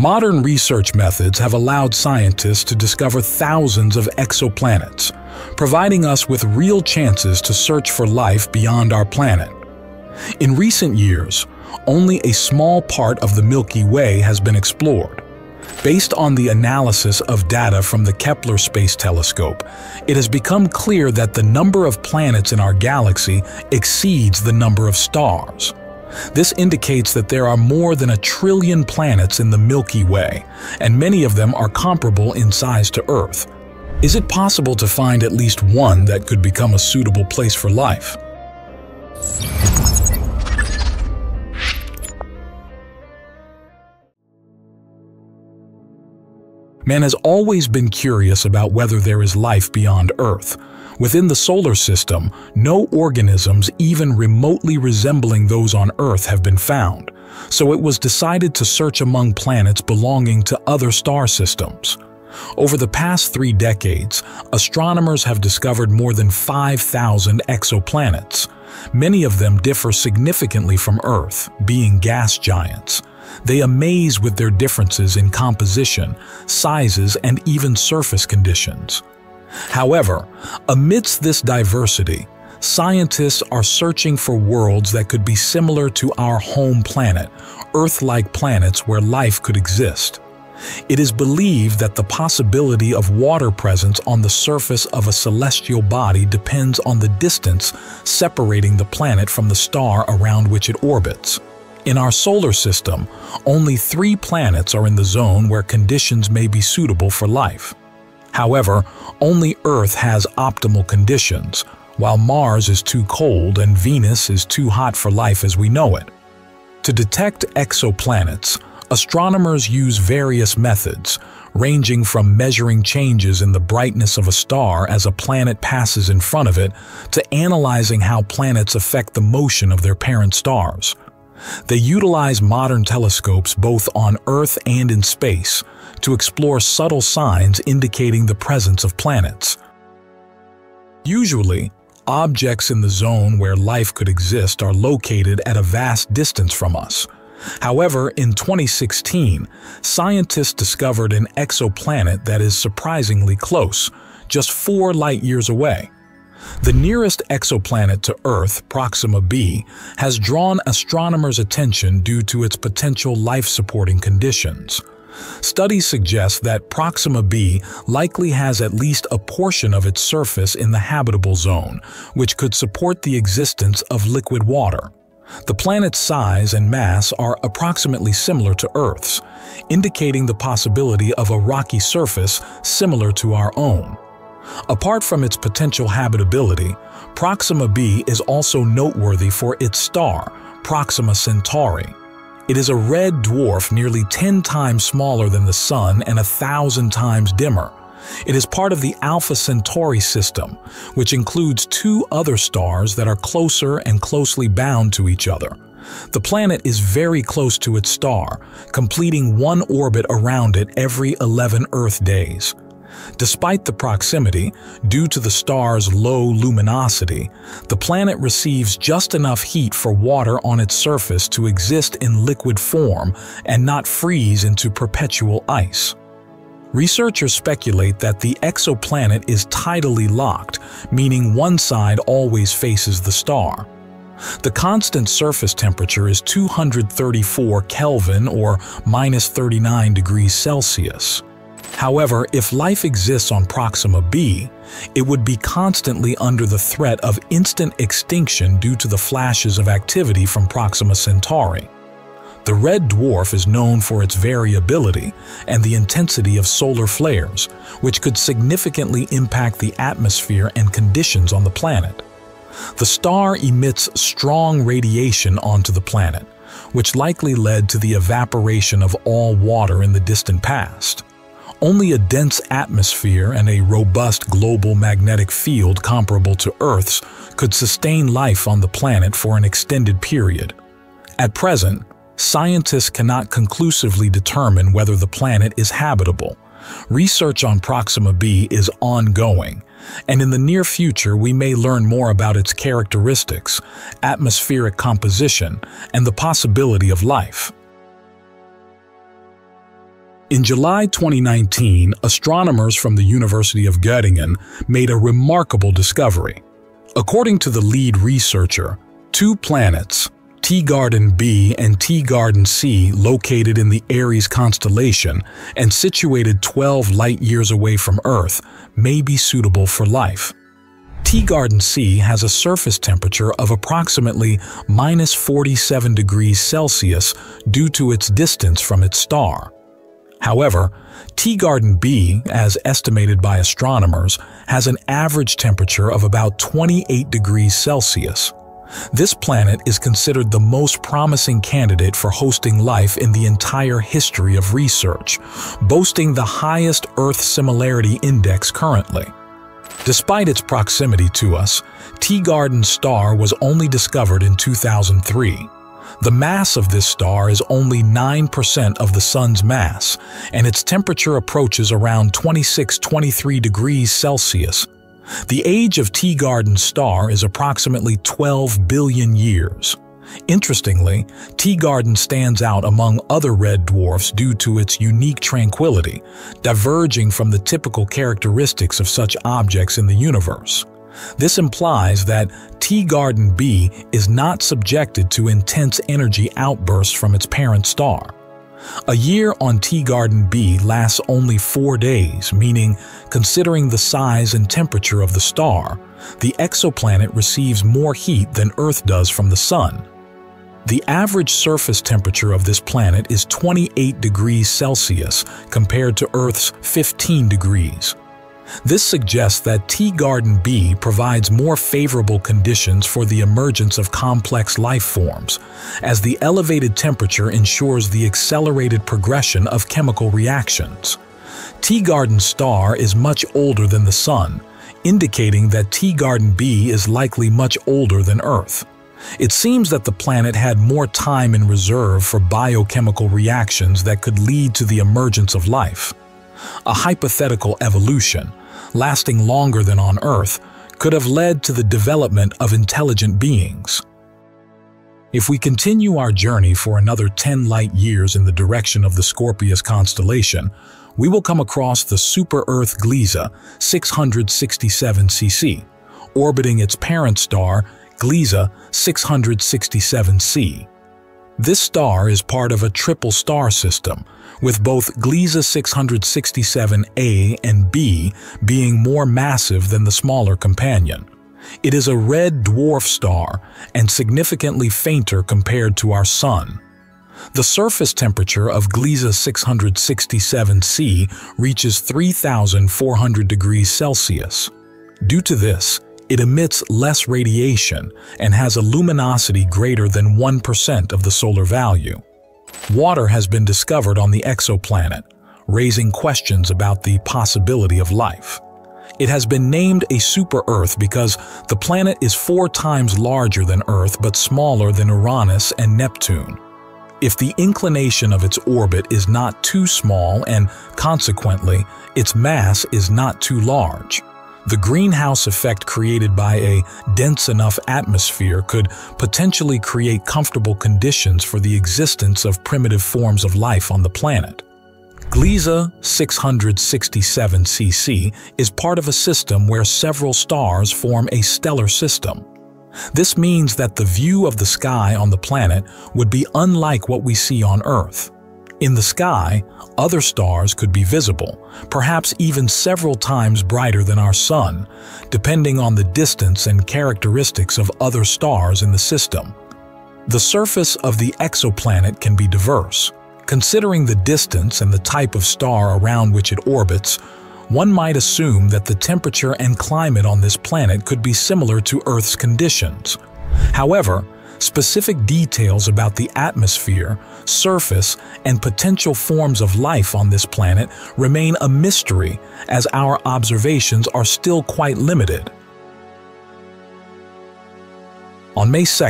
Modern research methods have allowed scientists to discover thousands of exoplanets, providing us with real chances to search for life beyond our planet. In recent years, only a small part of the Milky Way has been explored. Based on the analysis of data from the Kepler Space Telescope, it has become clear that the number of planets in our galaxy exceeds the number of stars. This indicates that there are more than a trillion planets in the Milky Way, and many of them are comparable in size to Earth. Is it possible to find at least one that could become a suitable place for life? Man has always been curious about whether there is life beyond Earth. Within the solar system, no organisms even remotely resembling those on Earth have been found, so it was decided to search among planets belonging to other star systems. Over the past three decades, astronomers have discovered more than 5,000 exoplanets. Many of them differ significantly from Earth, being gas giants. They amaze with their differences in composition, sizes, and even surface conditions. However, amidst this diversity, scientists are searching for worlds that could be similar to our home planet, Earth-like planets where life could exist. It is believed that the possibility of water presence on the surface of a celestial body depends on the distance separating the planet from the star around which it orbits. In our solar system, only three planets are in the zone where conditions may be suitable for life. However, only Earth has optimal conditions, while Mars is too cold and Venus is too hot for life as we know it. To detect exoplanets, astronomers use various methods, ranging from measuring changes in the brightness of a star as a planet passes in front of it to analyzing how planets affect the motion of their parent stars. They utilize modern telescopes both on Earth and in space to explore subtle signs indicating the presence of planets. Usually, objects in the zone where life could exist are located at a vast distance from us. However, in 2016, scientists discovered an exoplanet that is surprisingly close, just four light-years away. The nearest exoplanet to Earth, Proxima b, has drawn astronomers' attention due to its potential life-supporting conditions. Studies suggest that Proxima b likely has at least a portion of its surface in the habitable zone, which could support the existence of liquid water. The planet's size and mass are approximately similar to Earth's, indicating the possibility of a rocky surface similar to our own. Apart from its potential habitability, Proxima b is also noteworthy for its star, Proxima Centauri. It is a red dwarf nearly 10 times smaller than the Sun and a thousand times dimmer. It is part of the Alpha Centauri system, which includes two other stars that are closer and closely bound to each other. The planet is very close to its star, completing one orbit around it every 11 Earth days. Despite the proximity, due to the star's low luminosity, the planet receives just enough heat for water on its surface to exist in liquid form and not freeze into perpetual ice. Researchers speculate that the exoplanet is tidally locked, meaning one side always faces the star. The constant surface temperature is 234 Kelvin or minus 39 degrees Celsius. However, if life exists on Proxima b, it would be constantly under the threat of instant extinction due to the flashes of activity from Proxima Centauri. The red dwarf is known for its variability and the intensity of solar flares, which could significantly impact the atmosphere and conditions on the planet. The star emits strong radiation onto the planet, which likely led to the evaporation of all water in the distant past. Only a dense atmosphere and a robust global magnetic field comparable to Earth's could sustain life on the planet for an extended period. At present, scientists cannot conclusively determine whether the planet is habitable. Research on Proxima b is ongoing, and in the near future we may learn more about its characteristics, atmospheric composition, and the possibility of life. In July 2019, astronomers from the University of Göttingen made a remarkable discovery. According to the lead researcher, two planets, Teegarden B and Teegarden C, located in the Aries constellation and situated 12 light-years away from Earth, may be suitable for life. Teegarden C has a surface temperature of approximately minus 47 degrees Celsius due to its distance from its star. However, Teegarden B, as estimated by astronomers, has an average temperature of about 28 degrees Celsius. This planet is considered the most promising candidate for hosting life in the entire history of research, boasting the highest Earth Similarity Index currently. Despite its proximity to us, Teegarden star was only discovered in 2003. The mass of this star is only 9% of the Sun's mass, and its temperature approaches around 26-23 degrees Celsius. The age of Teegarden star is approximately 12 billion years. Interestingly, Teegarden stands out among other red dwarfs due to its unique tranquility, diverging from the typical characteristics of such objects in the universe. This implies that Teegarden B is not subjected to intense energy outbursts from its parent star. A year on Teegarden B lasts only four days, meaning, considering the size and temperature of the star, the exoplanet receives more heat than Earth does from the Sun. The average surface temperature of this planet is 28 degrees Celsius compared to Earth's 15 degrees. This suggests that Teegarden B provides more favorable conditions for the emergence of complex life forms, as the elevated temperature ensures the accelerated progression of chemical reactions. Teegarden star is much older than the Sun, indicating that Teegarden B is likely much older than Earth. It seems that the planet had more time in reserve for biochemical reactions that could lead to the emergence of life. A hypothetical evolution, lasting longer than on Earth, could have led to the development of intelligent beings. If we continue our journey for another 10 light years in the direction of the Scorpius constellation, we will come across the super-Earth Gliese 667 cc, orbiting its parent star Gliese 667c. This star is part of a triple star system, with both Gliese 667a and b being more massive than the smaller companion. It is a red dwarf star and significantly fainter compared to our Sun. The surface temperature of Gliese 667c reaches 3,400 degrees Celsius. Due to this, it emits less radiation and has a luminosity greater than 1% of the solar value. Water has been discovered on the exoplanet, raising questions about the possibility of life. It has been named a super-Earth because the planet is four times larger than Earth but smaller than Uranus and Neptune. If the inclination of its orbit is not too small and, consequently, its mass is not too large, the greenhouse effect created by a dense enough atmosphere could potentially create comfortable conditions for the existence of primitive forms of life on the planet. Gliese 667 cc is part of a system where several stars form a stellar system. This means that the view of the sky on the planet would be unlike what we see on Earth. In the sky, other stars could be visible, perhaps even several times brighter than our Sun, depending on the distance and characteristics of other stars in the system. The surface of the exoplanet can be diverse. Considering the distance and the type of star around which it orbits, one might assume that the temperature and climate on this planet could be similar to Earth's conditions. However, Specific details about the atmosphere, surface, and potential forms of life on this planet remain a mystery as our observations are still quite limited. On May 2,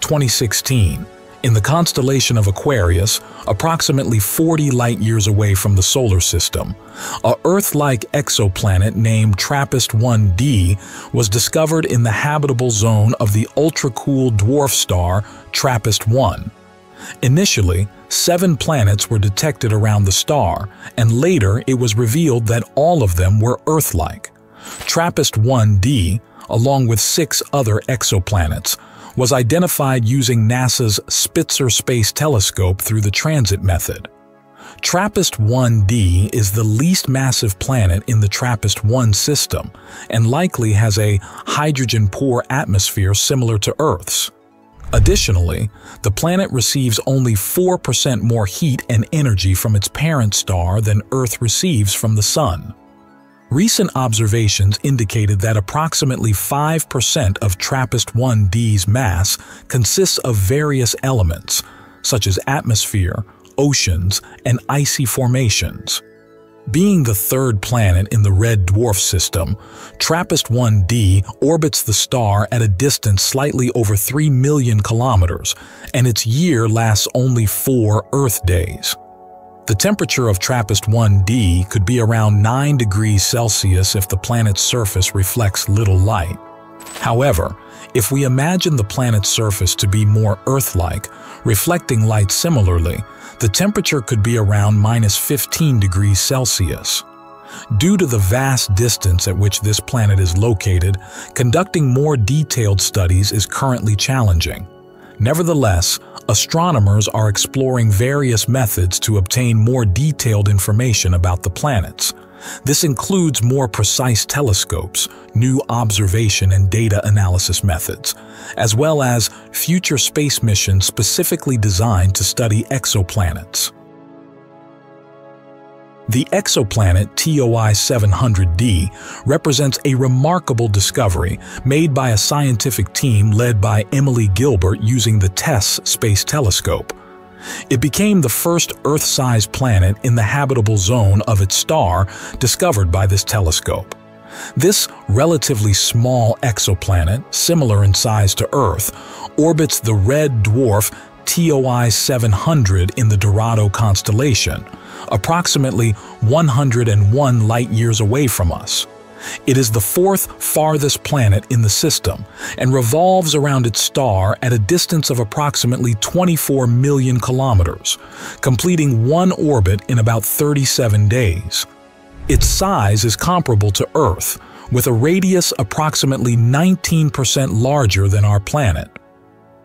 2016, in the constellation of Aquarius, approximately 40 light-years away from the Solar System, a Earth-like exoplanet named TRAPPIST-1d was discovered in the habitable zone of the ultra-cool dwarf star TRAPPIST-1. Initially, seven planets were detected around the star, and later it was revealed that all of them were Earth-like. TRAPPIST-1d, along with six other exoplanets, was identified using NASA's Spitzer Space Telescope through the transit method. TRAPPIST-1d is the least massive planet in the TRAPPIST-1 system and likely has a hydrogen-poor atmosphere similar to Earth's. Additionally, the planet receives only 4% more heat and energy from its parent star than Earth receives from the Sun. Recent observations indicated that approximately 5% of TRAPPIST-1D's mass consists of various elements, such as atmosphere, oceans, and icy formations. Being the third planet in the red dwarf system, TRAPPIST-1d orbits the star at a distance slightly over 3 million kilometers, and its year lasts only four Earth days. The temperature of TRAPPIST-1d could be around 9 degrees Celsius if the planet's surface reflects little light. However, if we imagine the planet's surface to be more Earth-like, reflecting light similarly, the temperature could be around minus 15 degrees Celsius. Due to the vast distance at which this planet is located, conducting more detailed studies is currently challenging. Nevertheless, astronomers are exploring various methods to obtain more detailed information about the planets. This includes more precise telescopes, new observation and data analysis methods, as well as future space missions specifically designed to study exoplanets. The exoplanet TOI 700d represents a remarkable discovery made by a scientific team led by Emily Gilbert using the TESS Space Telescope. It became the first Earth-sized planet in the habitable zone of its star discovered by this telescope. This relatively small exoplanet, similar in size to Earth, orbits the red dwarf TOI 700 in the Dorado constellation, approximately 101 light-years away from us. It is the fourth farthest planet in the system and revolves around its star at a distance of approximately 24 million kilometers, completing one orbit in about 37 days. Its size is comparable to Earth, with a radius approximately 19% larger than our planet.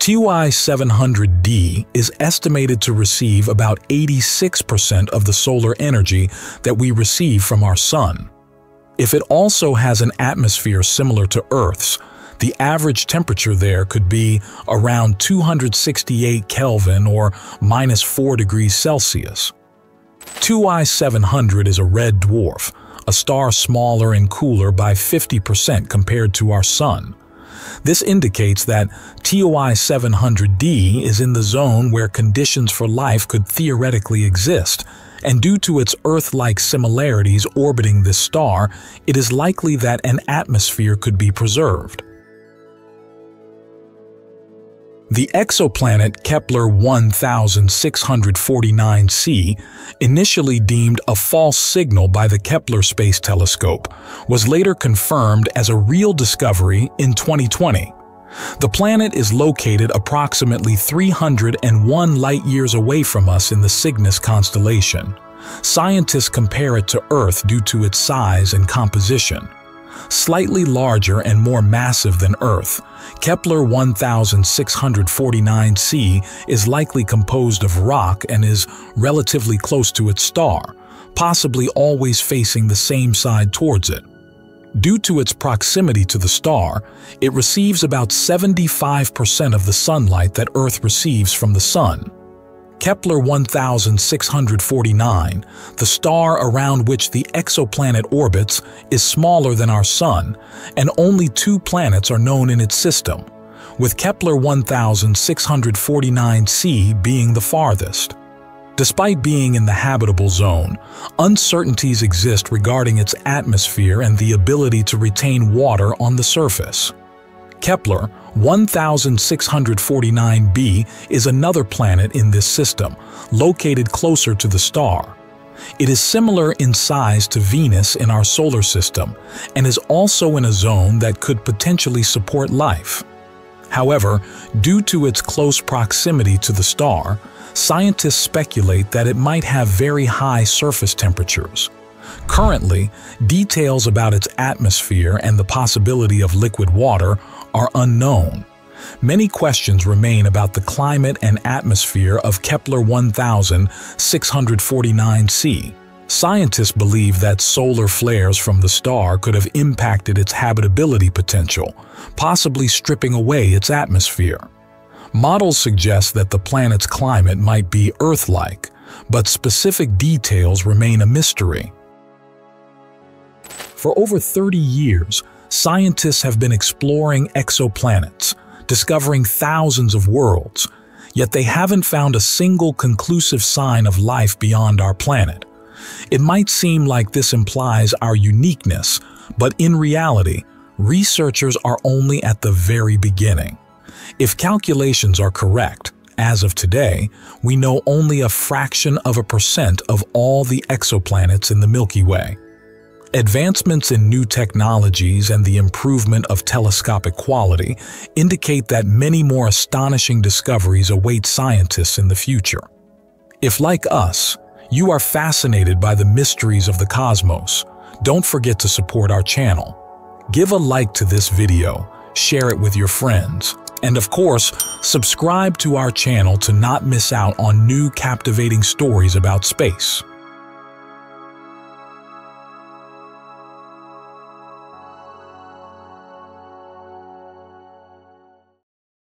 TOI 700d is estimated to receive about 86% of the solar energy that we receive from our Sun. If it also has an atmosphere similar to Earth's, the average temperature there could be around 268 Kelvin or minus 4 degrees Celsius. TOI 700 is a red dwarf, a star smaller and cooler by 50% compared to our Sun. This indicates that TOI 700d is in the zone where conditions for life could theoretically exist, and due to its Earth-like similarities orbiting this star, it is likely that an atmosphere could be preserved. The exoplanet Kepler 1649c, initially deemed a false signal by the Kepler Space Telescope, was later confirmed as a real discovery in 2020. The planet is located approximately 301 light-years away from us in the Cygnus constellation. Scientists compare it to Earth due to its size and composition. Slightly larger and more massive than Earth, Kepler 1649c is likely composed of rock and is relatively close to its star, possibly always facing the same side towards it. Due to its proximity to the star, it receives about 75% of the sunlight that Earth receives from the Sun. Kepler 1649, the star around which the exoplanet orbits, is smaller than our Sun, and only two planets are known in its system, with Kepler 1649c being the farthest. Despite being in the habitable zone, uncertainties exist regarding its atmosphere and the ability to retain water on the surface. Kepler 1649b is another planet in this system, located closer to the star. It is similar in size to Venus in our solar system and is also in a zone that could potentially support life. However, due to its close proximity to the star, scientists speculate that it might have very high surface temperatures. Currently, details about its atmosphere and the possibility of liquid water are unknown. Many questions remain about the climate and atmosphere of Kepler 1649c. Scientists believe that solar flares from the star could have impacted its habitability potential, possibly stripping away its atmosphere. Models suggest that the planet's climate might be Earth-like, but specific details remain a mystery. For over 30 years, scientists have been exploring exoplanets, discovering thousands of worlds, yet they haven't found a single conclusive sign of life beyond our planet. It might seem like this implies our uniqueness, but in reality, researchers are only at the very beginning. If calculations are correct, as of today, we know only a fraction of a percent of all the exoplanets in the Milky Way. Advancements in new technologies and the improvement of telescopic quality indicate that many more astonishing discoveries await scientists in the future. If, like us, you are fascinated by the mysteries of the cosmos, don't forget to support our channel. Give a like to this video, share it with your friends, and of course, subscribe to our channel to not miss out on new captivating stories about space.